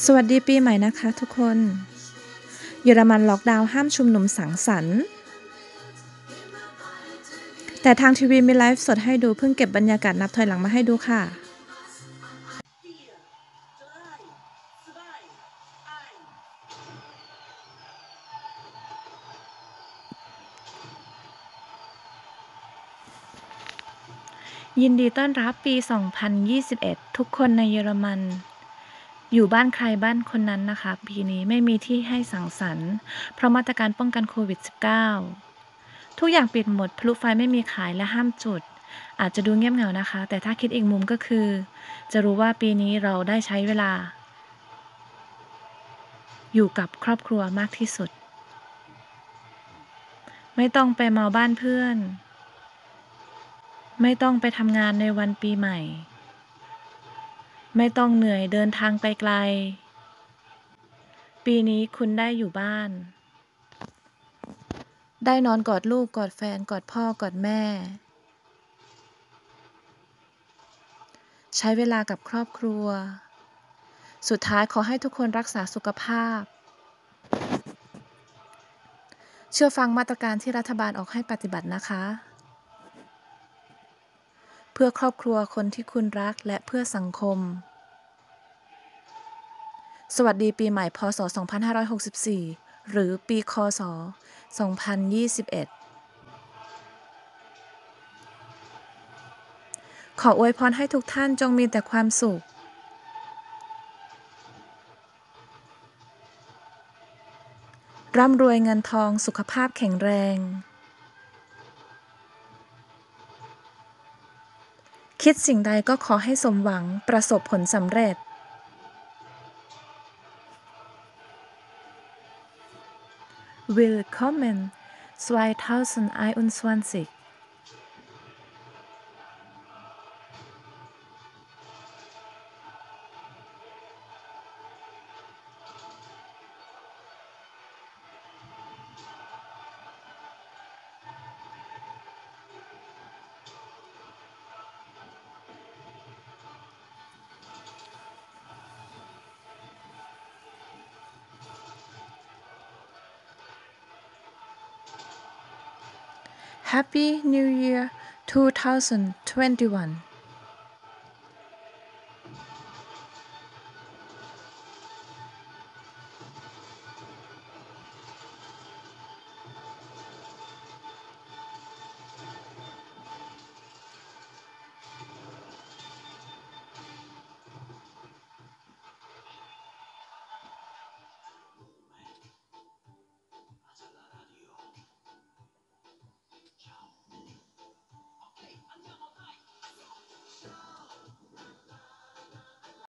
สวัสดีปีใหม่นะคะทุกคน เยอรมันล็อกดาวน์ห้ามชุมนุมสังสรรค์ แต่ทางทีวีมีไลฟ์สดให้ดูเพิ่งเก็บบรรยากาศนับถอยหลังมาให้ดูค่ะ ยินดีต้อนรับปี 2021 ทุกคนในเยอรมัน อยู่บ้านใครบ้านคนนั้นนะคะ ปีนี้ไม่มีที่ให้สังสรรค์ เพราะมาตรการป้องกันโควิด -19 ทุกอย่างปิดหมด พลุไฟไม่มีขายและห้ามจุด อาจจะดูเงียบเหงานะคะ แต่ถ้าคิดอีกมุมก็คือ จะรู้ว่าปีนี้เราได้ใช้เวลา อยู่กับครอบครัวมากที่สุด ไม่ต้องไปเมาบ้านเพื่อน ไม่ต้องไปทำงานในวันปีใหม่ ไม่ต้องเหนื่อยเดินทางไปไกล ปีนี้คุณได้อยู่บ้าน ได้นอนกอดลูกกอดแฟนกอดพ่อกอดแม่ ใช้เวลากับครอบครัว สุดท้ายขอให้ทุกคนรักษาสุขภาพ เชื่อฟังมาตรการที่รัฐบาลออกให้ปฏิบัตินะคะ เพื่อครอบครัวคนที่คุณรักและเพื่อสังคม สวัสดีปีใหม่พศ 2564 หรือปีคศ 2021ขออวยพรให้ทุกท่านจงมีแต่ความสุข ร่ำรวยเงินทองสุขภาพแข็งแรง คิดสิ่งใดก็ขอให้สมหวังประสบผลสำเร็จ Willkommen 2021 แฮปปี้นิว Year 2021